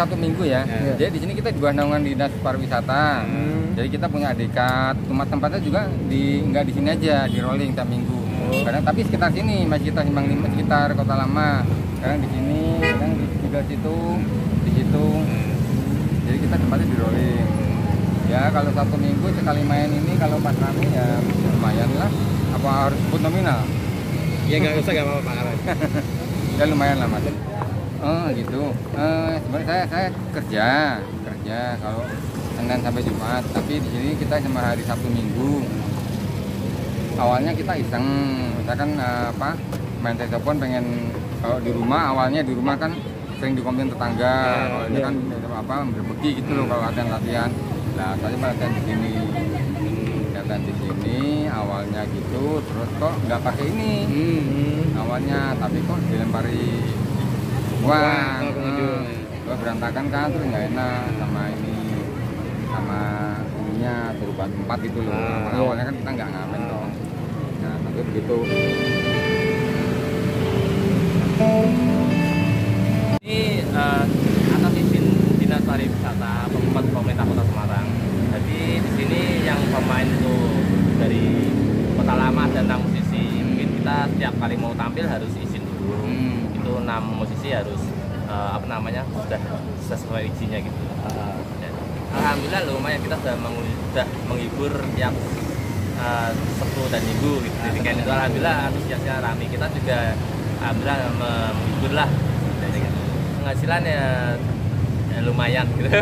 satu minggu ya. Ya. Jadi di sini kita di bawah naungan dinas pariwisata. Hmm. Jadi kita punya dekat tempat tempatnya juga di nggak di sini aja di rolling tiap minggu. Oh. Kadang tapi sekitar sini masih kita Simpang Lima sekitar Kota Lama. Kadang di sini, kadang di sebelah situ, di situ. Jadi kita tempatnya di rolling. Ya kalau satu minggu sekali main ini kalau pas rame ya lumayan lah. Apa harus sebut nominal? Ya nggak usah nggak apa-apa ya lumayan lah mas oh gitu. Eh, sebenarnya saya saya kerja kerja kalau senin sampai jumat. Tapi di sini kita cuma hari sabtu minggu. Awalnya kita iseng. Misalkan eh, apa main telepon pengen kalau di rumah awalnya di rumah kan sering dikomplain tetangga. Ya, kalau ini ya. kan apa berbagi gitu loh kalau latihan latihan. Nah saya mah latihan di sini. Latihan di sini awalnya gitu terus kok nggak pakai ini? Hmm, hmm. awalnya tapi kok dilempari Wah, pengunjung. Gua berantakan kan terus nggak enak sama ini sama ininya perubahan tempat gitu loh Ah, iya. awalnya kan kita nggak ngamen dong nah tapi begitu Ini eh, atas izin Dinas Pariwisata Pemerintah Kota Semarang. Jadi di sini yang pemain itu dari Kota Lama dan enam musisi. Mungkin kita setiap kali mau tampil harus izin. Hmm. Itu enam musisi harus eh, apa namanya sudah sesuai izinnya gitu. Ya. Alhamdulillah lumayan kita sudah, mengu- sudah menghibur tiap eh, Sabtu dan Minggu gitu. Di weekend itu alhamdulillah antusiasnya rame. Kita juga alhamdulillah menghibur lah. Jadi kan penghasilan ya, ya lumayan gitu.